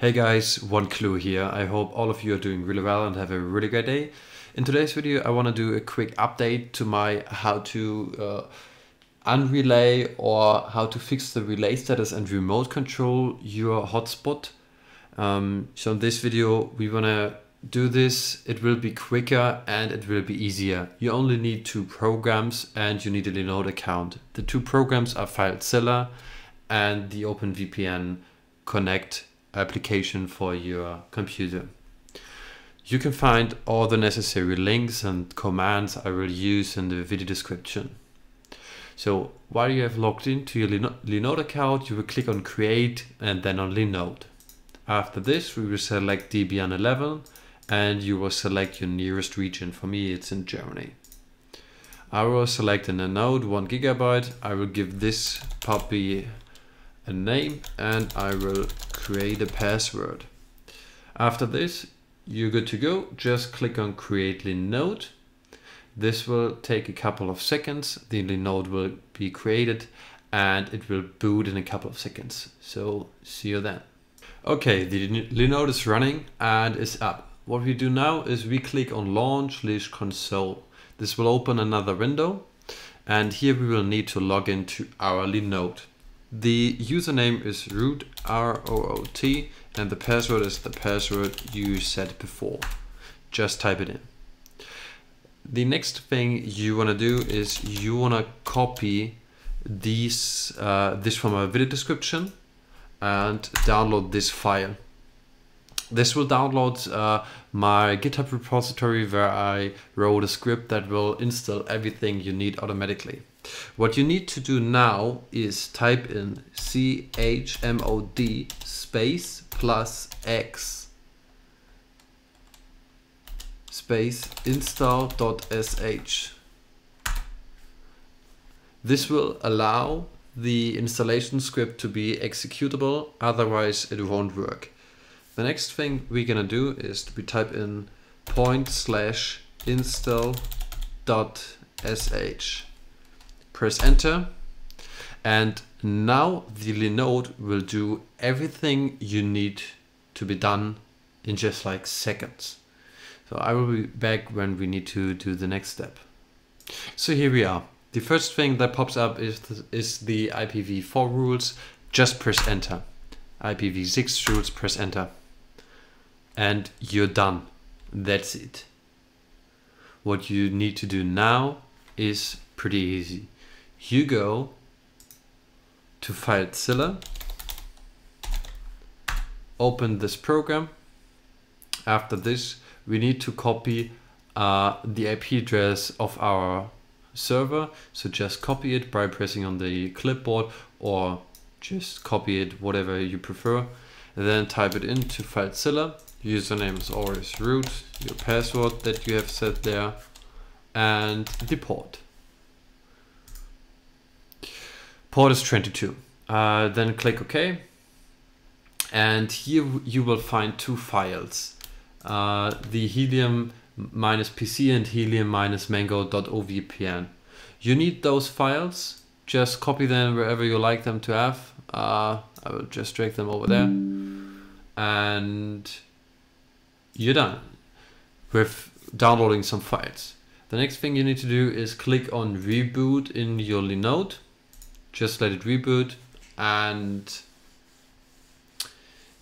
Hey guys, WantClue here. I hope all of you are doing really well and have a really great day. In today's video, I want to do a quick update to my how to uh, unrelay or how to fix the relay status and remote control your hotspot. Um, so in this video, we want to do this. It will be quicker and it will be easier. You only need two programs and you need a Linode account. The two programs are FileZilla and the OpenVPN Connect application for your computer. You can find all the necessary links and commands I will use in the video description. So while you have logged into your Linode account, you will click on create and then on Linode. After this, we will select Debian 11 and you will select your nearest region. For me, it's in Germany. I will select Nanode one gigabyte. I will give this puppy a name and I will create a password. After this, you're good to go. Just click on create Linode. This will take a couple of seconds. The Linode will be created and it will boot in a couple of seconds. So see you then. Okay, the Linode is running and is up. What we do now is we click on launch Lish console. This will open another window and here we will need to log into our Linode. The username is root, R-O-O-T, and the password is the password you set before. Just type it in. The next thing you want to do is you want to copy these uh, this from a video description and download this file. This will download uh, my GitHub repository where I wrote a script that will install everything you need automatically. What you need to do now is type in chmod space plus x space install.sh. This will allow the installation script to be executable, otherwise it won't work. The next thing we're gonna do is we type in point slash install.sh press enter and now the Linode will do everything you need to be done in just like seconds. So I will be back when we need to do the next step. So here we are. The first thing that pops up is the, is the IPv4 rules. Just press enter. IPv6 rules, press enter. And you're done. That's it. What you need to do now is pretty easy you go to FileZilla, open this program. After this, we need to copy uh, the IP address of our server. So just copy it by pressing on the clipboard or just copy it, whatever you prefer. And then type it into FileZilla. Username is always root, your password that you have set there, and the port. Port is 22. Uh, then click OK. And here you will find two files. Uh, the helium minus PC and helium minus mango.ovpn. You need those files. Just copy them wherever you like them to have. Uh, I will just drag them over there. And you're done with downloading some files. The next thing you need to do is click on reboot in your Linode just let it reboot and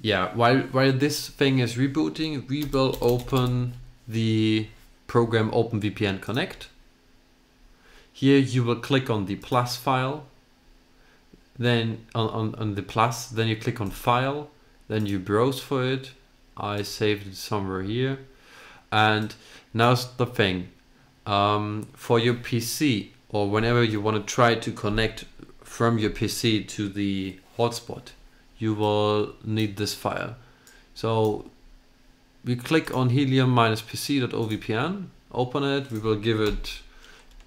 yeah while while this thing is rebooting we will open the program OpenVPN Connect here you will click on the plus file then on, on, on the plus then you click on file then you browse for it I saved it somewhere here and now's the thing um, for your PC or whenever you want to try to connect from your PC to the hotspot, you will need this file. So we click on helium-pc.ovpn, open it, we will give it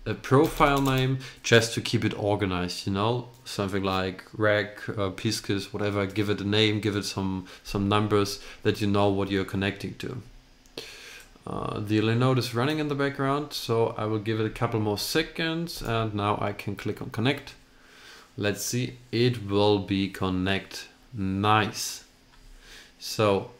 a profile name just to keep it organized, you know, something like rec, uh, piscis, whatever, give it a name, give it some, some numbers that you know what you're connecting to. Uh, the Linode is running in the background, so I will give it a couple more seconds and now I can click on connect. Let's see, it will be connect. Nice. So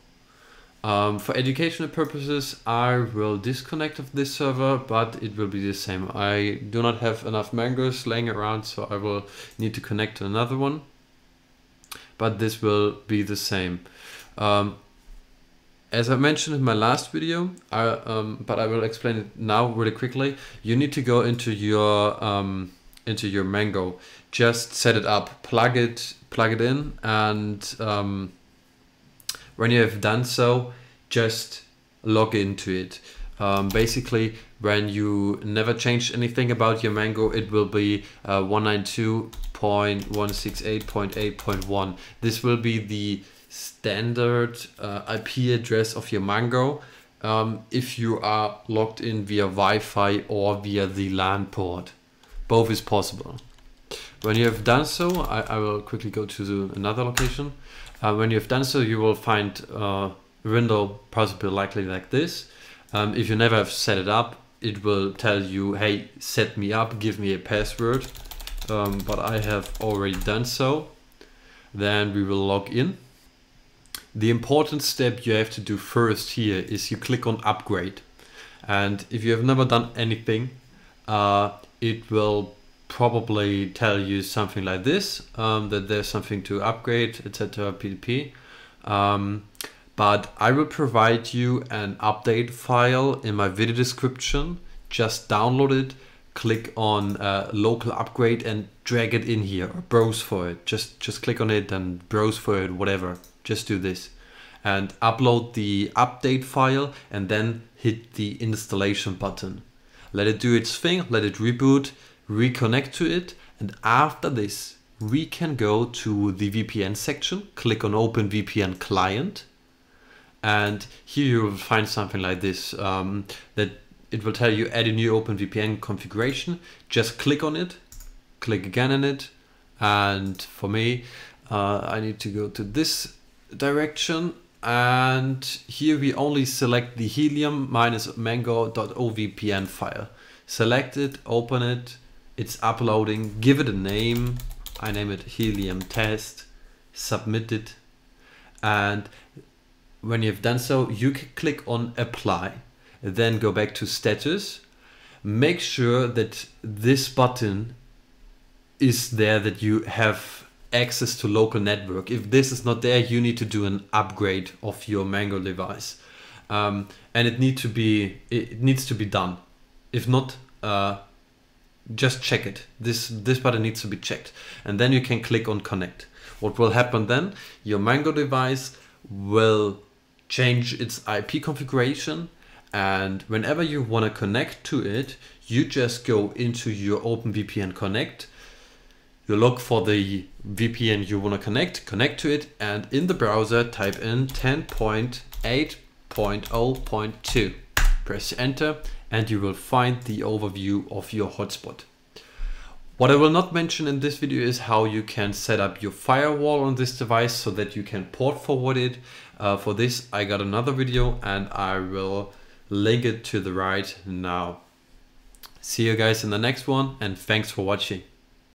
um, for educational purposes, I will disconnect of this server, but it will be the same. I do not have enough mangoes laying around, so I will need to connect to another one. But this will be the same. Um, as I mentioned in my last video, I, um, but I will explain it now really quickly. You need to go into your um, into your Mango, just set it up, plug it, plug it in, and um, when you have done so, just log into it. Um, basically, when you never change anything about your Mango, it will be uh, 192.168.8.1. This will be the standard uh, IP address of your Mango um, if you are logged in via Wi-Fi or via the LAN port. Both is possible. When you have done so, I, I will quickly go to the, another location. Uh, when you've done so, you will find uh, a window possibly likely like this. Um, if you never have set it up, it will tell you, hey, set me up, give me a password. Um, but I have already done so. Then we will log in. The important step you have to do first here is you click on upgrade. And if you have never done anything, uh, it will probably tell you something like this, um, that there's something to upgrade, etc. PDP. Um, but I will provide you an update file in my video description. Just download it, click on uh, local upgrade and drag it in here or browse for it. Just, just click on it and browse for it, whatever. Just do this and upload the update file and then hit the installation button. Let it do its thing, let it reboot, reconnect to it, and after this, we can go to the VPN section, click on Open VPN Client, and here you will find something like this, um, that it will tell you add a new OpenVPN configuration. Just click on it, click again on it, and for me, uh, I need to go to this direction and here we only select the helium minus mango.ovpn file. Select it, open it, it's uploading, give it a name. I name it helium test, submit it. And when you've done so, you can click on apply, then go back to status. Make sure that this button is there that you have access to local network. If this is not there, you need to do an upgrade of your Mango device. Um, and it need to be it needs to be done. If not, uh, just check it. This, this button needs to be checked. And then you can click on connect. What will happen then? Your Mango device will change its IP configuration and whenever you want to connect to it, you just go into your OpenVPN Connect, you look for the VPN you want to connect, connect to it, and in the browser type in 10.8.0.2. Press enter and you will find the overview of your hotspot. What I will not mention in this video is how you can set up your firewall on this device so that you can port forward it. Uh, for this, I got another video and I will link it to the right now. See you guys in the next one and thanks for watching.